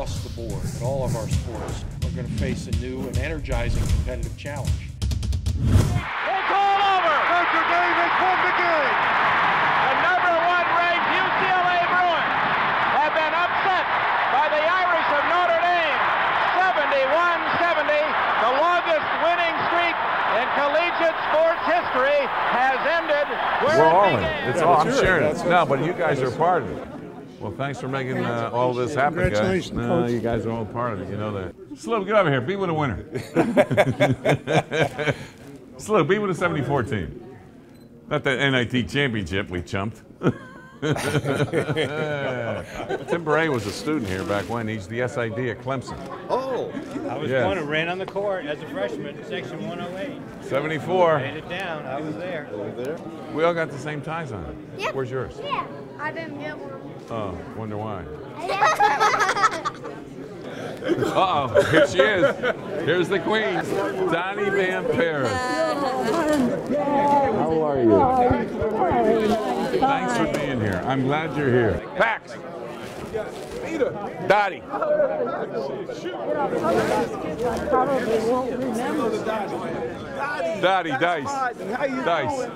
across the board at all of our sports are going to face a new and energizing competitive challenge. It's all over. Notre Dame has won the game. The number one ranked UCLA Bruins have been upset by the Irish of Notre Dame. 71-70, the longest winning streak in collegiate sports history has ended. We're, We're all in it. It's Yeah, all, I'm sharing it. No, but you guys are part of it. Well, thanks for making uh, all this happen, guys. Congratulations, No, Coach. you guys are all part of it. You know that. Slow, get over here. Be with a winner. Slow, be with a 74 team. Not the NIT championship we chumped. Tim Bray was a student here back when. He's the SID at Clemson. Oh, I was Yes. one who ran on the court as a freshman, section 108. 74. Made it down. I was there. We all got the same ties on. Yep. Where's yours? Yeah, I didn't get one. Oh, wonder why. Uh oh, here she is. Here's the queen, Donnie Van Paris. How are you? Thanks for being here. I'm glad you're here. Pax. Dottie. Probably won't remember. Dottie, Dice. Dice.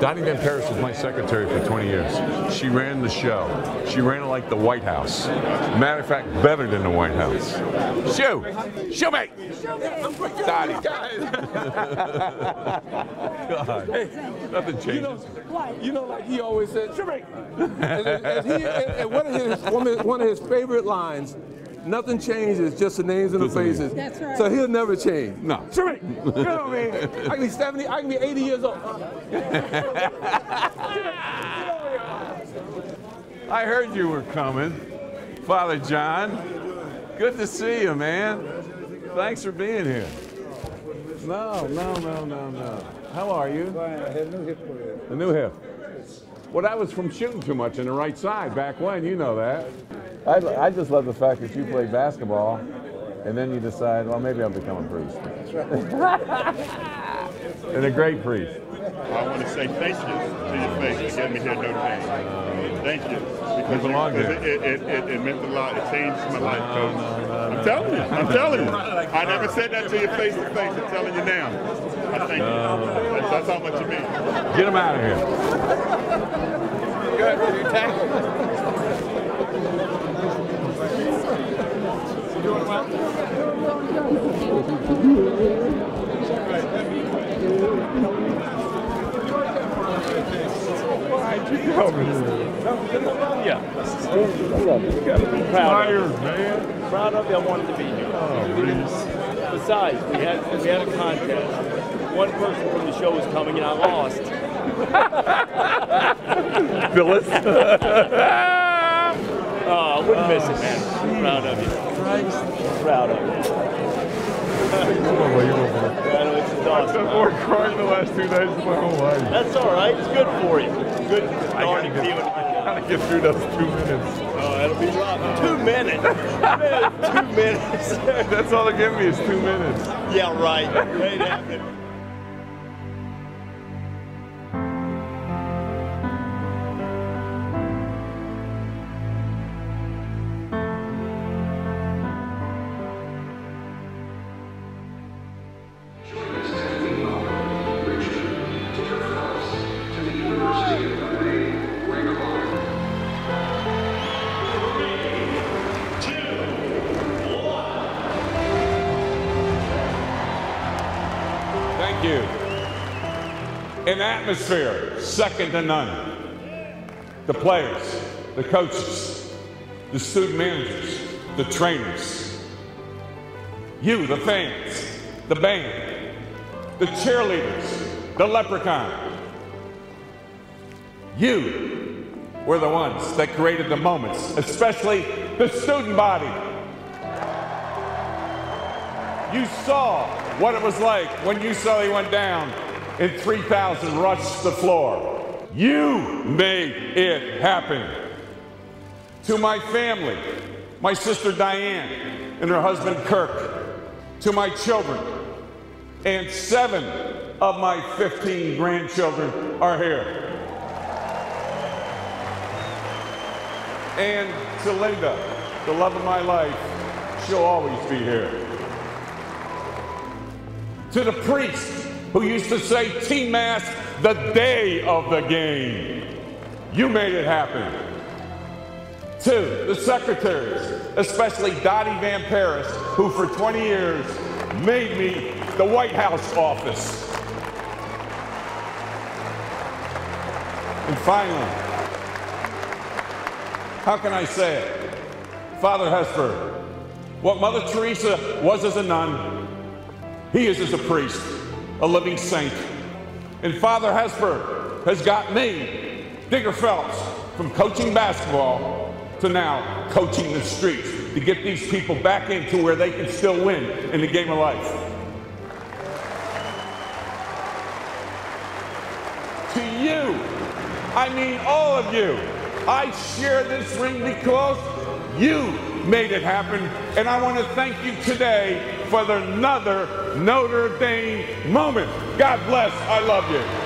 Dottie Van Paris was my secretary for 20 years. She ran the show. She ran it like the White House. Matter of fact, better than the White House. Shoe. Shoe me. Dottie. God. Nothing changes. You know, like he always said, Sherman. and, and, he, and, and one, of his, one of his favorite lines, nothing changes, just the names and the Just the names. faces. That's right. So he'll never change. No. Sherman. You know what I mean? I can be 70, I can be 80 years old. I heard you were coming. Father John, good to see you, man. Thanks for being here. No, no, no, no, no. How are you? I have new hip for you. A new hip. Well, that was from shooting too much in the right side back when, you know that. I, I just love the fact that you played basketball and then you decide, well, maybe I'll become a priest. and a great priest. I want to say thank you to your face for getting me here at Notre Dame. Thank you. Because belong because it, it, it, it meant a lot. It changed my life, Coach. I'm telling you. I'm telling you. I never said that to you face to face. I'm telling you now. I thank you. That's, that's how much you mean. Get him out of here. Proud of, proud of you. I wanted to be here. Besides, we had we had a contest. One person from the show was coming, and I lost. Phyllis. I wouldn't miss it, man. Proud of you. Proud of you. Man, it's just awesome. More crying the last two days of my whole life. That's all right. It's good for you. Good starting feeling. Gotta get through those two minutes. Oh, that'll be rough. Two minutes. Man, two minutes. That's all they give me is two minutes. yeah, right. Right after. Thank you. An atmosphere second to none. The players, the coaches, the student managers, the trainers, you, the fans, the band, the cheerleaders, the leprechaun. You were the ones that created the moments, especially the student body. You saw what it was like when UCLA went down and 3,000 rushed the floor. You made it happen. To my family, my sister Diane and her husband Kirk, to my children, and seven of my 15 grandchildren are here. And to Linda the love of my life, she'll always be here. To the priest who used to say T Mass the day of the game, you made it happen. To the secretaries, especially Dottie Van Paris, who for 20 years made me the White House office. And finally, how can I say it? Father Hesburgh, what Mother Teresa was as a nun, he is as a priest, a living saint. And Father Hesburgh has got me, Digger Phelps, from coaching basketball to now coaching the streets to get these people back into where they can still win in the game of life. To you, I mean all of you, I share this ring because you made it happen. And I want to thank you today for another Notre Dame moment. God bless. I love you.